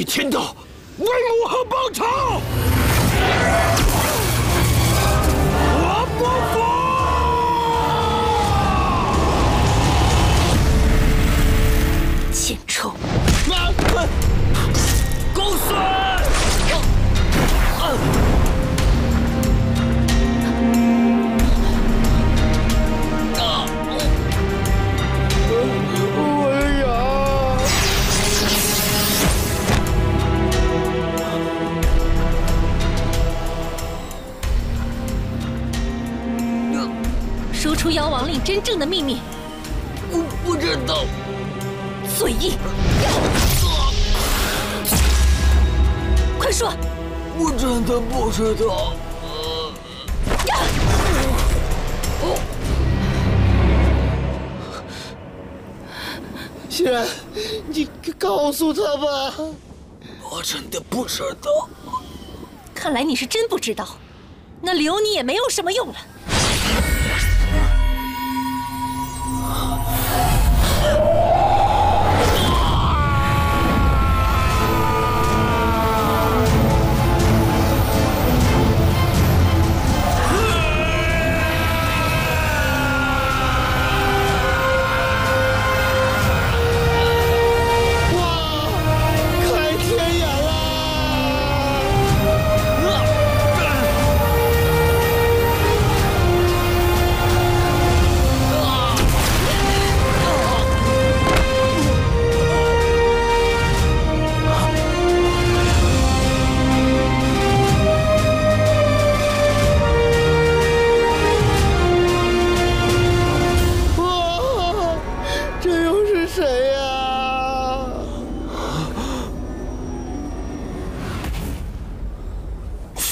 与天道，为母后报仇。说出妖王令真正的秘密。我不知道。嘴硬！快说！我真的不知道。熙然，你告诉他吧。我真的不知道。看来你是真不知道，那留你也没有什么用了。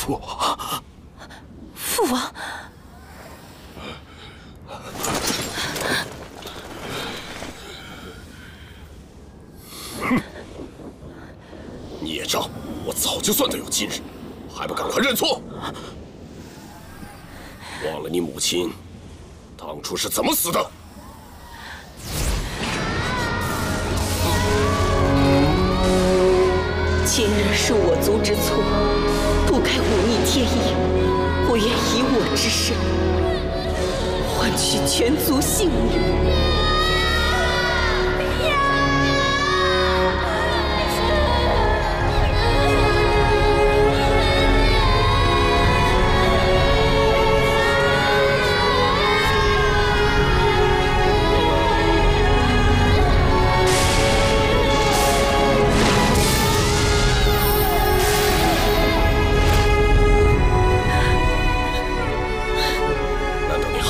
父王，父王，孽障！我早就算他有今日，还不赶快认错！忘了你母亲当初是怎么死的？今日是我族之错，取全族性命。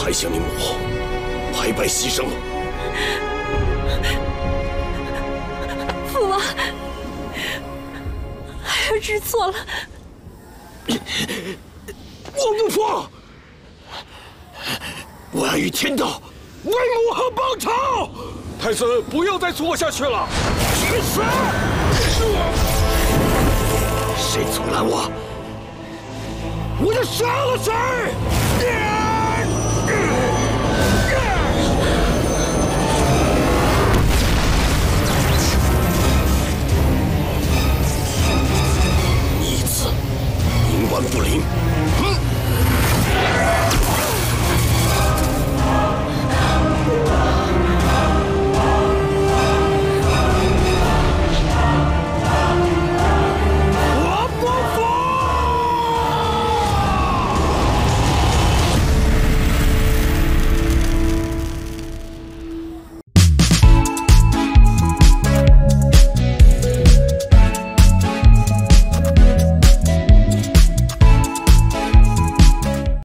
还想你母后白白牺牲？父王，孩儿知错了。我不服！我要与天道，为母后报仇。太子，不要再错下去了！去死！谁阻拦我，我就杀了谁！Amen.